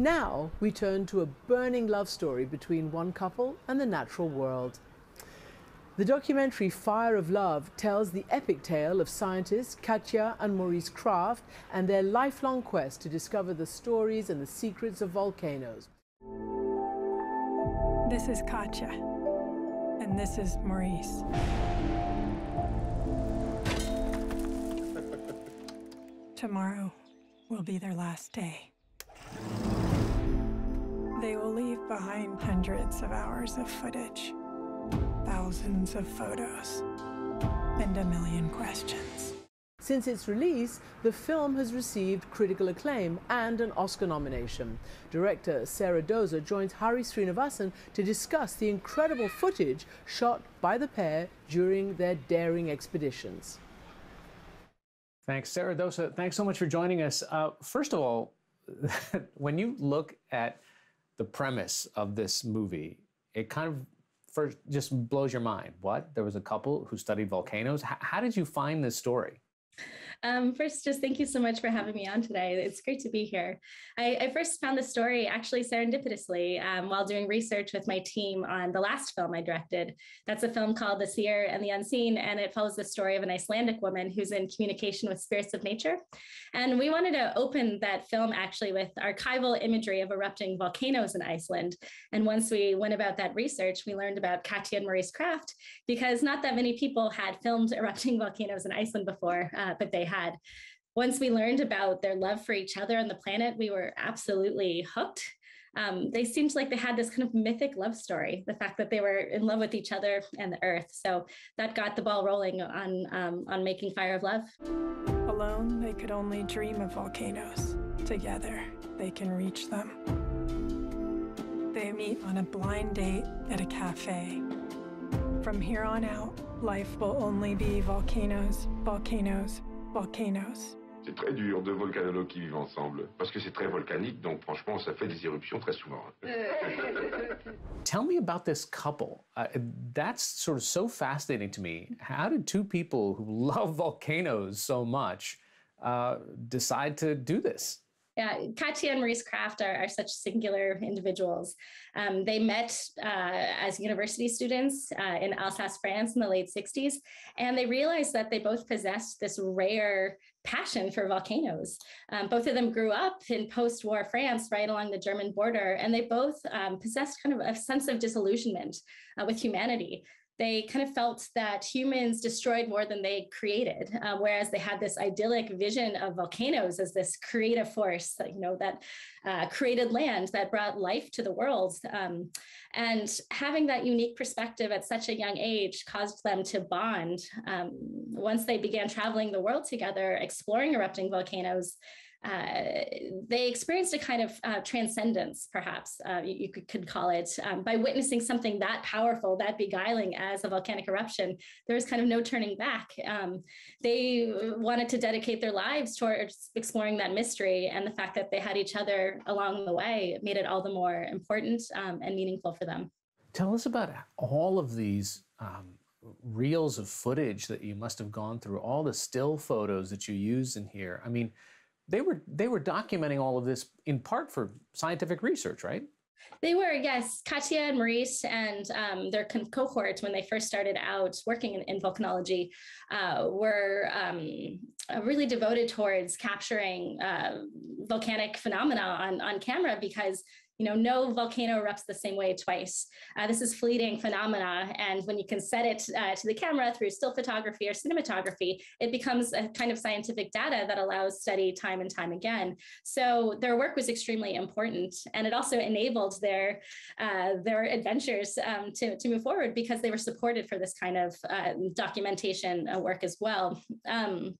Now we turn to a burning love story between one couple and the natural world. The documentary Fire of Love tells the epic tale of scientists Katia and Maurice Krafft and their lifelong quest to discover the stories and the secrets of volcanoes. This is Katia, and this is Maurice. Tomorrow will be their last day. They will leave behind hundreds of hours of footage, thousands of photos, and a million questions. Since its release, the film has received critical acclaim and an Oscar nomination. Director Sara Dosa joins Hari Srinivasan to discuss the incredible footage shot by the pair during their daring expeditions. Thanks, Sara Dosa. Thanks so much for joining us. Uh, first of all, when you look at the premise of this movie, it kind of first just blows your mind. What? There was a couple who studied volcanoes. H- how did you find this story? Um, first, just thank you so much for having me on today. It's great to be here. I, I first found the story actually serendipitously um, while doing research with my team on the last film I directed. That's a film called The Seer and the Unseen, and it follows the story of an Icelandic woman who's in communication with spirits of nature. And we wanted to open that film actually with archival imagery of erupting volcanoes in Iceland. And once we went about that research, we learned about Katia and Maurice Krafft because not that many people had filmed erupting volcanoes in Iceland before, uh, but they had. Once we learned about their love for each other and the planet, we were absolutely hooked. Um, they seemed like they had this kind of mythic love story, the fact that they were in love with each other and the earth. So that got the ball rolling on, um, on making Fire of Love. Alone, they could only dream of volcanoes. Together, they can reach them. They meet on a blind date at a cafe. From here on out, life will only be volcanoes, volcanoes, volcanoes. C'est très dur, deux volcanologues qui vivent ensemble. Parce que c'est très volcanique, donc franchement, ça fait des éruptions très souvent. Tell me about this couple. Uh, that's sort of so fascinating to me. How did two people who love volcanoes so much uh, decide to do this? Yeah, Katia and Maurice Krafft are, are such singular individuals. Um, they met uh, as university students uh, in Alsace, France in the late 60s, and they realized that they both possessed this rare passion for volcanoes. Um, both of them grew up in post war France, right along the German border, and they both um, possessed kind of a sense of disillusionment uh, with humanity they kind of felt that humans destroyed more than they created, uh, whereas they had this idyllic vision of volcanoes as this creative force, that, you know, that uh, created land that brought life to the world. Um, and having that unique perspective at such a young age caused them to bond. Um, once they began traveling the world together, exploring erupting volcanoes, uh, they experienced a kind of uh, transcendence, perhaps uh, you, you could, call it, um, by witnessing something that powerful, that beguiling as a volcanic eruption. There was kind of no turning back. Um, they wanted to dedicate their lives towards exploring that mystery, and the fact that they had each other along the way made it all the more important um, and meaningful for them. Tell us about all of these um, reels of footage that you must have gone through, all the still photos that you use in here. I mean, they were they were documenting all of this in part for scientific research, right? They were, yes. Katia and Maurice and um, their cohort, when they first started out working in, in volcanology, uh, were um, really devoted towards capturing uh, volcanic phenomena on, on camera because you know, no volcano erupts the same way twice. Uh, this is fleeting phenomena. And when you can set it uh, to the camera through still photography or cinematography, it becomes a kind of scientific data that allows study time and time again. So their work was extremely important. And it also enabled their, uh, their adventures um, to, to move forward because they were supported for this kind of uh, documentation uh, work as well. Um,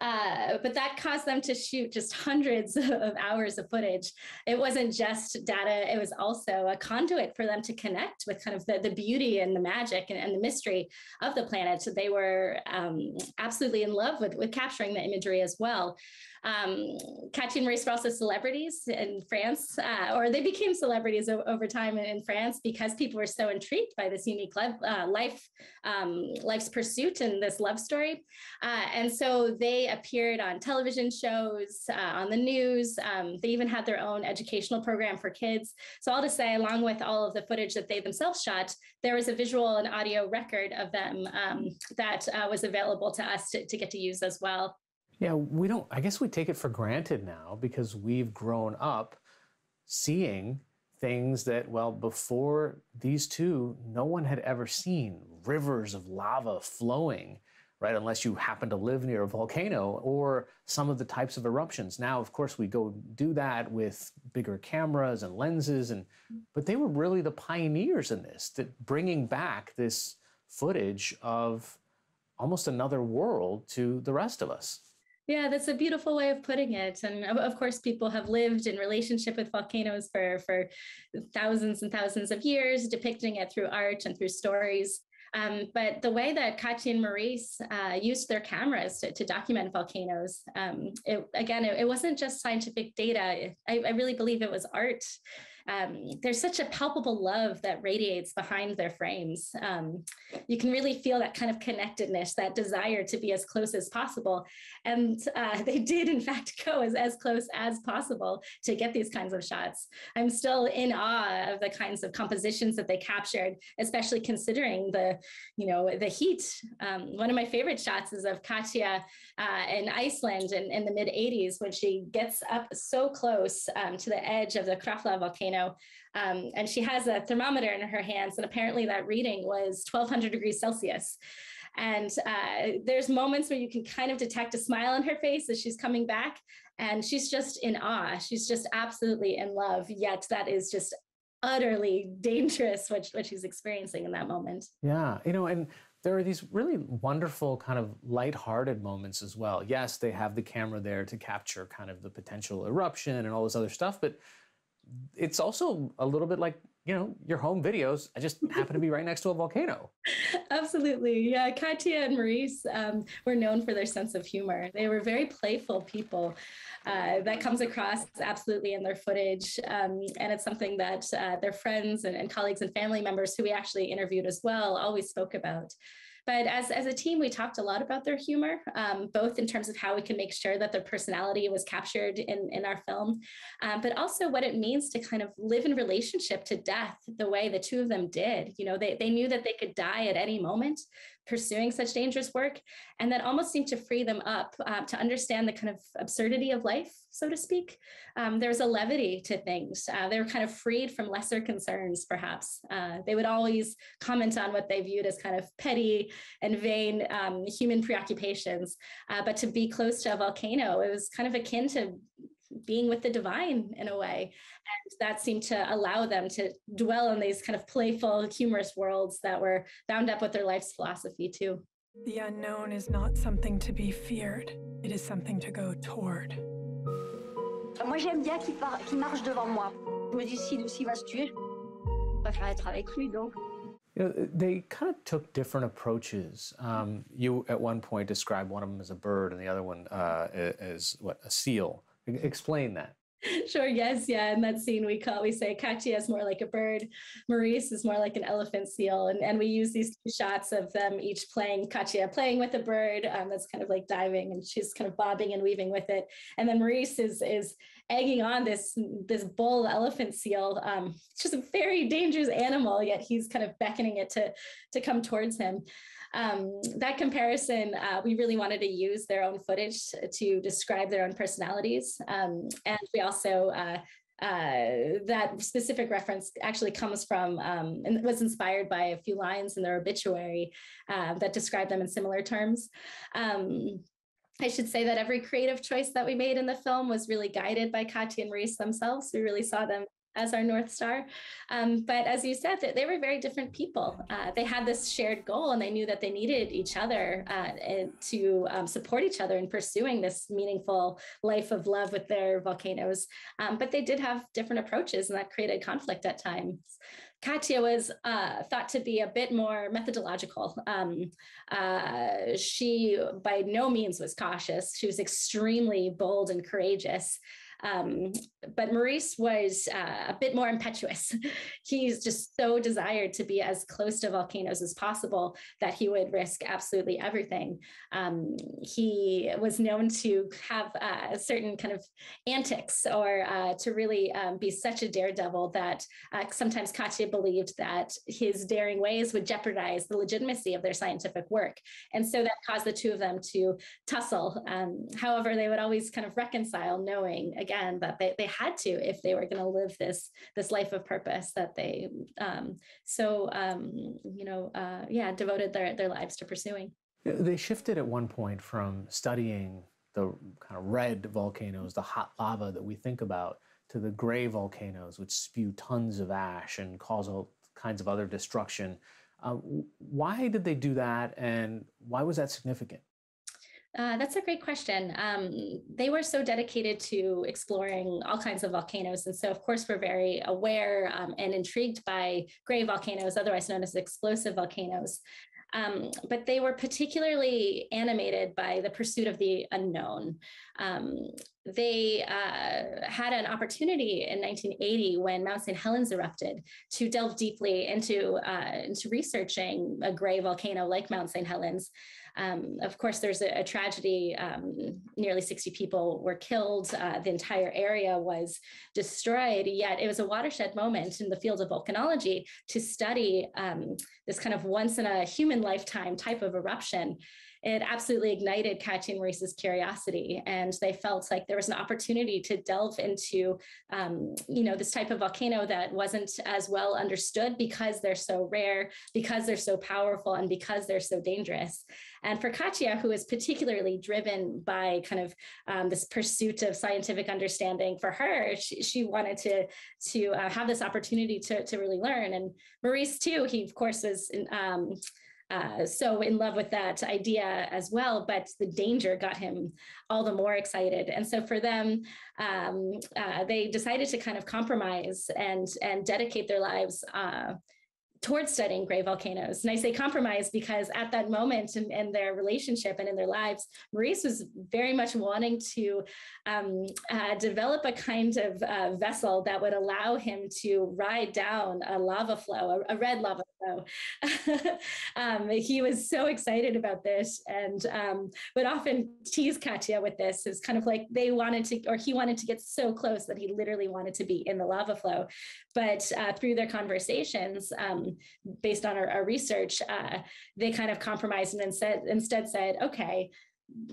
uh, but that caused them to shoot just hundreds of hours of footage. It wasn't just data, it was also a conduit for them to connect with kind of the, the beauty and the magic and, and the mystery of the planet. So they were um, absolutely in love with, with capturing the imagery as well. Um, and Maurice were also celebrities in France, uh, or they became celebrities o- over time in, in, France because people were so intrigued by this unique life, uh, life um, life's pursuit and this love story. Uh, and so they appeared on television shows, uh, on the news. Um, they even had their own educational program for kids. So all to say, along with all of the footage that they themselves shot, there was a visual and audio record of them um, that uh, was available to us to, to get to use as well. Yeah, we don't, I guess we take it for granted now because we've grown up seeing things that, well, before these two, no one had ever seen rivers of lava flowing, right? Unless you happen to live near a volcano or some of the types of eruptions. Now, of course, we go do that with bigger cameras and lenses, and but they were really the pioneers in this, that bringing back this footage of almost another world to the rest of us. Yeah, that's a beautiful way of putting it. And of course, people have lived in relationship with volcanoes for, for thousands and thousands of years, depicting it through art and through stories. Um, but the way that Katia and Maurice uh, used their cameras to, to document volcanoes, um, it, again, it, it, wasn't just scientific data. I, I really believe it was art um, there's such a palpable love that radiates behind their frames. Um, you can really feel that kind of connectedness, that desire to be as close as possible. And uh, they did, in fact, go as, as close as possible to get these kinds of shots. I'm still in awe of the kinds of compositions that they captured, especially considering the, you know, the heat. Um, one of my favorite shots is of Katia uh, in Iceland in, in the mid 80s when she gets up so close um, to the edge of the Krafla volcano know, um, and she has a thermometer in her hands, and apparently that reading was 1200 degrees Celsius. And uh, there's moments where you can kind of detect a smile on her face as she's coming back, and she's just in awe. She's just absolutely in love. Yet that is just utterly dangerous what, what she's experiencing in that moment. Yeah, you know, and there are these really wonderful kind of light-hearted moments as well. Yes, they have the camera there to capture kind of the potential eruption and all this other stuff, but it's also a little bit like you know your home videos. I just happen to be right next to a volcano. Absolutely. Yeah Katia and maurice um, were known for their sense of humor. They were very playful people uh, that comes across absolutely in their footage. Um, and it's something that uh, their friends and, and colleagues and family members who we actually interviewed as well always spoke about but as, as a team, we talked a lot about their humor, um, both in terms of how we can make sure that their personality was captured in, in our film, um, but also what it means to kind of live in relationship to death the way the two of them did. You know, they, they knew that they could die at any moment, pursuing such dangerous work and that almost seemed to free them up uh, to understand the kind of absurdity of life so to speak. Um, there was a levity to things. Uh, they were kind of freed from lesser concerns perhaps. Uh, they would always comment on what they viewed as kind of petty and vain um, human preoccupations. Uh, but to be close to a volcano it was kind of akin to being with the divine in a way. And that seemed to allow them to dwell in these kind of playful, humorous worlds that were bound up with their life's philosophy, too. The unknown is not something to be feared, it is something to go toward. Moi, j'aime bien qu'il, par... marche devant moi. Je me dis, s'il va se tuer, je préfère être avec lui, donc. You know, they kind of took different approaches. Um, you, at one point, described one of them as a bird and the other one uh, as what a seal. Explain that. Sure. Yes. Yeah. In that scene, we call we say Katia is more like a bird, Maurice is more like an elephant seal, and and we use these two shots of them each playing Katia playing with a bird um, that's kind of like diving, and she's kind of bobbing and weaving with it, and then Maurice is is egging on this this bull elephant seal. Um, it's just a very dangerous animal, yet he's kind of beckoning it to to come towards him um, that comparison, uh, we really wanted to use their own footage to, describe their own personalities. Um, and we also, uh, uh, that specific reference actually comes from um, and was inspired by a few lines in their obituary uh, that describe them in similar terms. Um, I should say that every creative choice that we made in the film was really guided by Katia and Reese themselves. We really saw them as our North Star. Um, but as you said, they were very different people. Uh, they had this shared goal and they knew that they needed each other uh, to um, support each other in pursuing this meaningful life of love with their volcanoes. Um, but they did have different approaches and that created conflict at times. Katia was uh, thought to be a bit more methodological. Um, uh, she by no means was cautious. She was extremely bold and courageous. Um, but Maurice was uh, a bit more impetuous. He's just so desired to be as close to volcanoes as possible that he would risk absolutely everything. Um, he was known to have uh, certain kind of antics or uh, to really um, be such a daredevil that uh, sometimes Katia believed that his daring ways would jeopardize the legitimacy of their scientific work. And so that caused the two of them to tussle. Um, however, they would always kind of reconcile knowing again that they, they had to if they were going to live this this life of purpose that they um, so um, you know uh, yeah devoted their, their lives to pursuing. They shifted at one point from studying the kind of red volcanoes the hot lava that we think about to the gray volcanoes which spew tons of ash and cause all kinds of other destruction. Uh, why did they do that and why was that significant uh, that's a great question. Um, they were so dedicated to exploring all kinds of volcanoes. And so, of course, we're very aware um, and intrigued by gray volcanoes, otherwise known as explosive volcanoes. Um, but they were particularly animated by the pursuit of the unknown. Um, they uh, had an opportunity in 1980 when Mount St. Helens erupted to delve deeply into, uh, into researching a gray volcano like Mount St. Helens. Um, of course, there's a, a tragedy. Um, nearly 60 people were killed. Uh, the entire area was destroyed. Yet it was a watershed moment in the field of volcanology to study um, this kind of once in a human lifetime type of eruption it absolutely ignited Katia and Maurice's curiosity. And they felt like there was an opportunity to delve into, um, you know, this type of volcano that wasn't as well understood because they're so rare, because they're so powerful, and because they're so dangerous. And for Katia, who is particularly driven by kind of um, this pursuit of scientific understanding, for her, she, she wanted to to uh, have this opportunity to to really learn. And Maurice too, he of course was. Um, uh, so in love with that idea as well, but the danger got him all the more excited. And so for them, um, uh, they decided to kind of compromise and and dedicate their lives uh, towards studying gray volcanoes. And I say compromise because at that moment in, in their relationship and in their lives, Maurice was very much wanting to um, uh, develop a kind of uh, vessel that would allow him to ride down a lava flow, a, a red lava flow. um, he was so excited about this and um, would often tease Katia with this. It's kind of like they wanted to, or he wanted to get so close that he literally wanted to be in the lava flow. But uh, through their conversations, um, based on our, our research, uh, they kind of compromised and instead said, okay,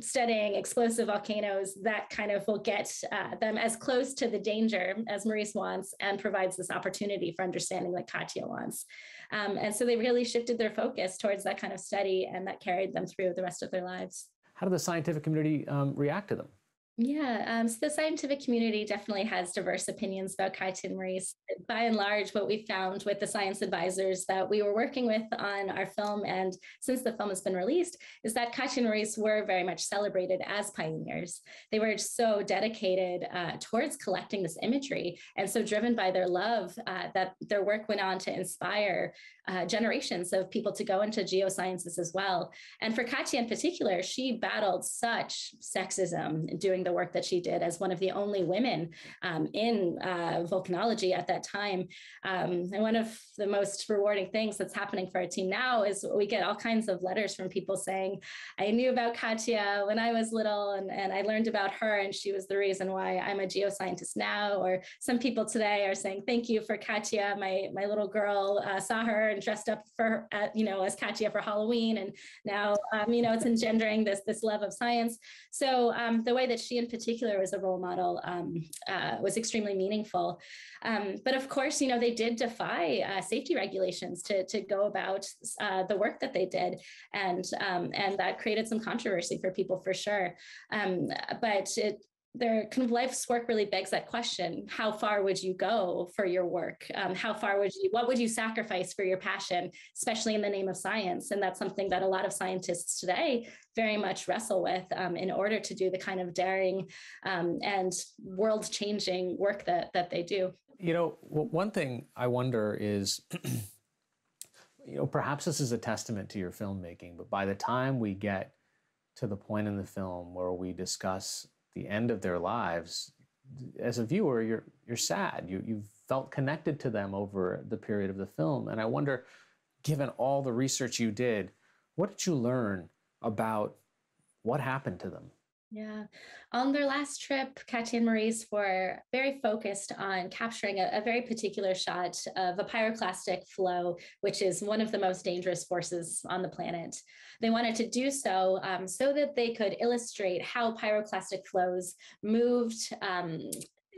studying explosive volcanoes, that kind of will get uh, them as close to the danger as Maurice wants and provides this opportunity for understanding that Katia wants. Um, and so they really shifted their focus towards that kind of study and that carried them through the rest of their lives. How did the scientific community um, react to them? Yeah, um, so the scientific community definitely has diverse opinions about and Maurice. By and large, what we found with the science advisors that we were working with on our film, and since the film has been released, is that and Maurice were very much celebrated as pioneers. They were so dedicated uh, towards collecting this imagery and so driven by their love uh, that their work went on to inspire uh, generations of people to go into geosciences as well. And for Katia in particular, she battled such sexism doing the work that she did as one of the only women um, in uh, volcanology at that time. Um, and one of the most rewarding things that's happening for our team now is we get all kinds of letters from people saying, I knew about Katia when I was little and, and I learned about her and she was the reason why I'm a geoscientist now. Or some people today are saying, thank you for Katia. My, my little girl uh, saw her and dressed up for, uh, you know, as Katia for Halloween. And now, um, you know, it's engendering this, this love of science. So um, the way that she in particular was a role model um, uh, was extremely meaningful. Um, but of course, you know, they did defy uh, safety regulations to, to go about uh, the work that they did. And, um, and that created some controversy for people for sure. Um, but it, their kind of life's work really begs that question how far would you go for your work? Um, how far would you what would you sacrifice for your passion especially in the name of science? And that's something that a lot of scientists today very much wrestle with um, in order to do the kind of daring um, and world changing work that that they do. You know one thing i wonder is you know perhaps this is a testament to your filmmaking but by the time we get to the point in the film where we discuss the end of their lives, as a viewer, you're you're sad. You you felt connected to them over the period of the film, and I wonder, given all the research you did, what did you learn about what happened to them? Yeah. On their last trip, Katia and Maurice were very focused on capturing a, a, very particular shot of a pyroclastic flow, which is one of the most dangerous forces on the planet. They wanted to do so um, so that they could illustrate how pyroclastic flows moved um,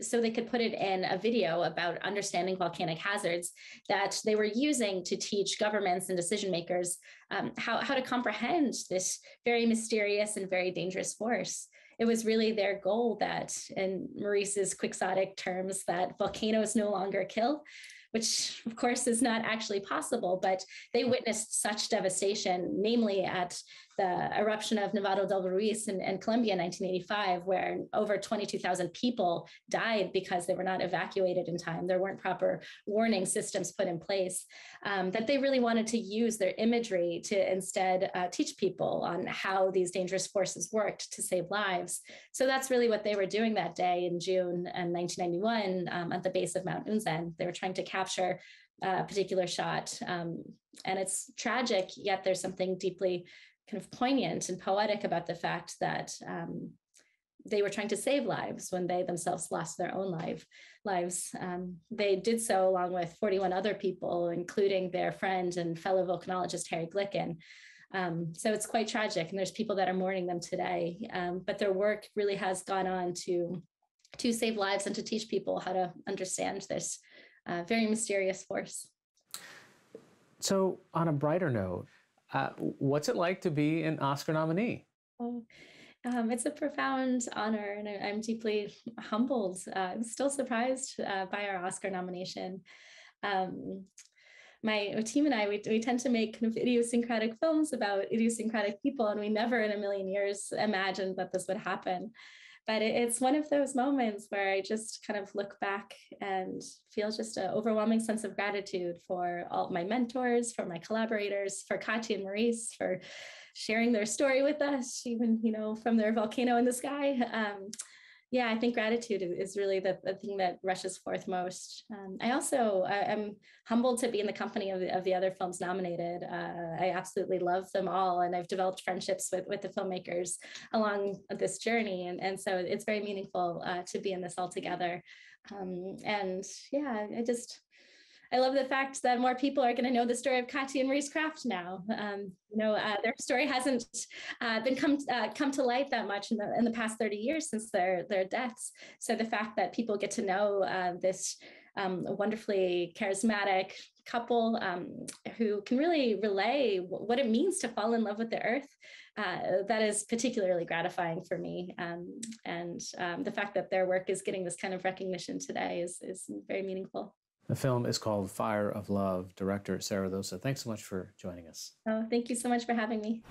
so they could put it in a video about understanding volcanic hazards that they were using to teach governments and decision makers um, how, how to comprehend this very mysterious and very dangerous force. It was really their goal that, in Maurice's quixotic terms, that volcanoes no longer kill, which of course is not actually possible, but they witnessed such devastation, namely at the eruption of Nevado del Ruiz in, in Colombia in 1985, where over 22,000 people died because they were not evacuated in time. There weren't proper warning systems put in place. Um, that they really wanted to use their imagery to instead uh, teach people on how these dangerous forces worked to save lives. So that's really what they were doing that day in June in 1991 um, at the base of Mount Unzen. They were trying to capture a particular shot. Um, and it's tragic, yet there's something deeply kind of poignant and poetic about the fact that um, they were trying to save lives when they themselves lost their own life, lives. Um, they did so along with 41 other people, including their friend and fellow volcanologist Harry Glicken. Um, so it's quite tragic, and there's people that are mourning them today. Um, but their work really has gone on to to save lives and to teach people how to understand this uh, very mysterious force. So, on a brighter note, uh, what's it like to be an Oscar nominee? Oh, um, it's a profound honor, and I, am deeply humbled. Uh, I'm still surprised uh, by our Oscar nomination. Um, my team and I, we, we tend to make kind of idiosyncratic films about idiosyncratic people, and we never in a million years imagined that this would happen but it's one of those moments where I just kind of look back and feel just an overwhelming sense of gratitude for all my mentors, for my collaborators, for Katia and Maurice, for sharing their story with us, even, you know, from their volcano in the sky. Um, yeah, I think gratitude is really the, the thing that rushes forth most. Um, I also am humbled to be in the company of the, of the other films nominated. Uh, I absolutely love them all, and I've developed friendships with with the filmmakers along this journey, and and so it's very meaningful uh, to be in this all together. Um, and yeah, I just I love the fact that more people are going to know the story of Katia and Maurice Krafft now. Um, you know, uh, their story hasn't uh, been come uh, come to light that much in the in the past 30 years since their their deaths. So the fact that people get to know uh, this um, wonderfully charismatic couple um, who can really relay what it means to fall in love with the earth. Uh, that is particularly gratifying for me. Um, and um, the fact that their work is getting this kind of recognition today is, is very meaningful. The film is called Fire of Love, director Sara Dosa. Thanks so much for joining us. Oh, thank you so much for having me.